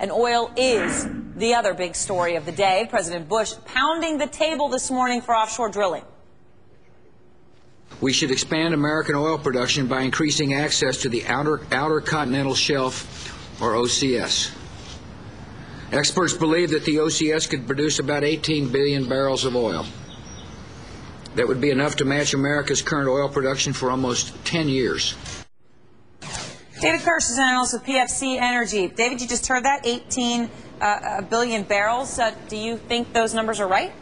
And oil is the other big story of the day. President Bush pounding the table this morning for offshore drilling. We should expand American oil production by increasing access to the outer, outer continental shelf, or OCS. Experts believe that the OCS could produce about 18 billion barrels of oil. That would be enough to match America's current oil production for almost 10 years. David Kirsch is an analyst with PFC Energy. David, you just heard that 18 uh, billion barrels. Uh, do you think those numbers are right?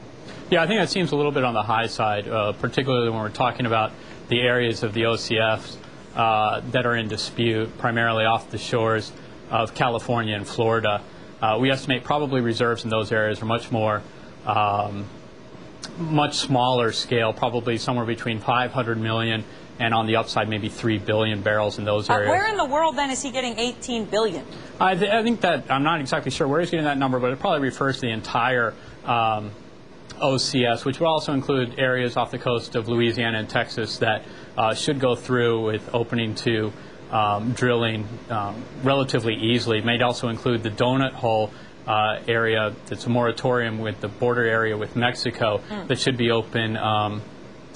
Yeah, I think that seems a little bit on the high side, uh, particularly when we're talking about the areas of the OCS uh, that are in dispute, primarily off the shores of California and Florida. Uh, we estimate probably reserves in those areas are much more, um, much smaller scale, probably somewhere between 500 million and on the upside maybe 3 billion barrels in those Uh, areas. where in the world then is he getting 18 billion? I, th- I think that I'm not exactly sure where he's getting that number, but it probably refers to the entire um, OCS, which will also include areas off the coast of Louisiana and Texas that uh, should go through with opening to um, drilling um, relatively easily. It may also include the donut hole. Uh, area that's a moratorium with the border area with Mexico that should be open, um,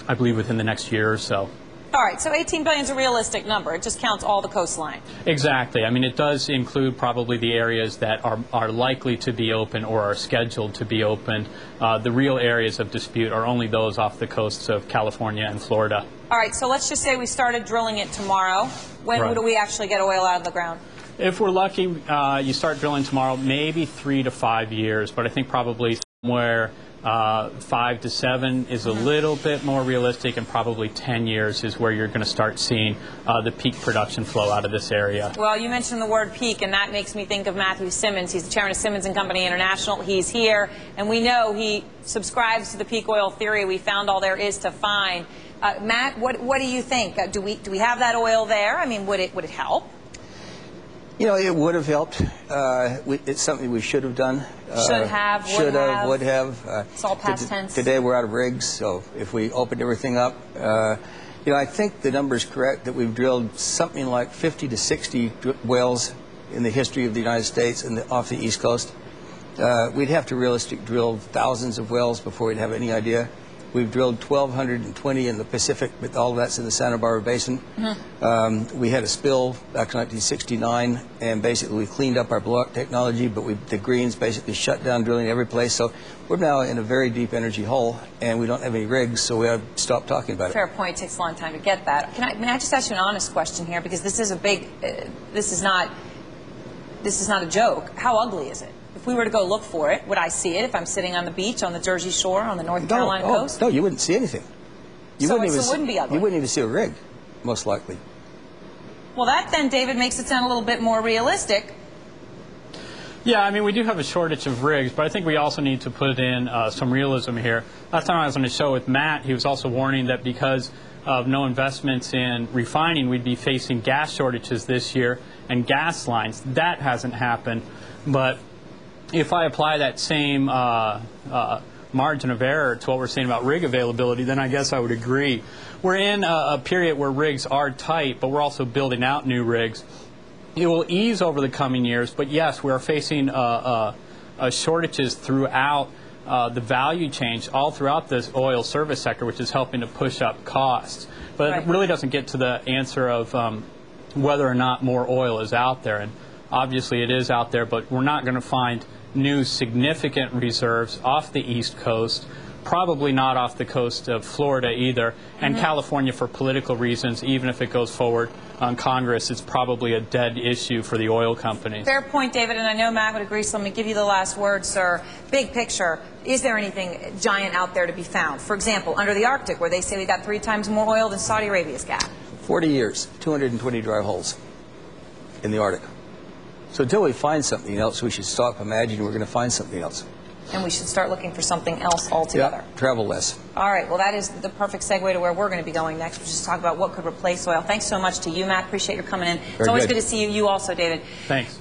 I believe, within the next year or so. All right, so 18 billion is a realistic number. It just counts all the coastline. Exactly. I mean, it does include probably the areas that are, are likely to be open or are scheduled to be opened. Uh, the real areas of dispute are only those off the coasts of California and Florida. All right, so let's just say we started drilling it tomorrow. When Right. do we actually get oil out of the ground? If we're lucky, uh, you start drilling tomorrow, maybe three to five years, but I think probably somewhere uh, five to seven is a little bit more realistic, and probably 10 years is where you're going to start seeing uh, the peak production flow out of this area. Well, you mentioned the word peak, and that makes me think of Matthew Simmons. He's the chairman of Simmons and Company International. He's here, and we know he subscribes to the peak oil theory. We found all there is to find. Uh, Matt, what, what do you think? Uh, do we do we have that oil there? I mean, would it would it help? You know, it would have helped. Uh, we, it's something we should have done. Uh, Should have, would should have. would have. Uh, It's all past tense. Today we're out of rigs, so if we opened everything up, uh, you know, I think the number is correct that we've drilled something like 50 to 60 dr- wells in the history of the United States and the, off the East Coast. Uh, we'd have to realistic drill thousands of wells before we'd have any idea. We've drilled 1,220 in the Pacific, but all of that's in the Santa Barbara Basin. Um, we had a spill back in 1969, and basically we cleaned up our block technology, but we, the Greens basically shut down drilling every place. So we're now in a very deep energy hole, and we don't have any rigs, so we have to stop talking about it. Fair point. It takes a long time to get that. Can I, may I just ask you an honest question here? Because this is a big, uh, this is not, this is not a joke. How ugly is it? If we were to go look for it, would I see it if I'm sitting on the beach on the Jersey Shore on the North Carolina oh, coast? no, you wouldn't see anything. You So wouldn't it- even so it wouldn't see, be ugly? You wouldn't even see a rig, most likely. Well, that then, David, makes it sound a little bit more realistic. Yeah, I mean, we do have a shortage of rigs, but I think we also need to put in uh, some realism here. Last time I was on the show with Matt, he was also warning that because of no investments in refining, we'd be facing gas shortages this year and gas lines. That hasn't happened. But if I apply that same uh, uh, margin of error to what we're saying about rig availability, then I guess I would agree. We're in a, a period where rigs are tight, but we're also building out new rigs. It will ease over the coming years, but yes, we are facing uh, uh, uh, shortages throughout uh, the value chain, all throughout this oil service sector, which is helping to push up costs. But Right. it really doesn't get to the answer of um, whether or not more oil is out there. And obviously, it is out there, but we're not going to find new significant reserves off the East Coast. Probably not off the coast of Florida either, and mm-hmm. California for political reasons. Even if it goes forward on Congress, it's probably a dead issue for the oil companies. Fair point, David, and I know Matt would agree, so let me give you the last word, sir. Big picture, is there anything giant out there to be found? For example, under the Arctic, where they say we got three times more oil than Saudi Arabia's got. 40 years, 220 dry holes in the Arctic. So until we find something else, we should stop imagining we're going to find something else. And we should start looking for something else altogether. Yeah, travel less. All right, well, that is the perfect segue to where we're going to be going next, which is to talk about what could replace oil. Thanks so much to you, Matt. Appreciate your coming in. it's always good. good to see you. You also, David. Thanks.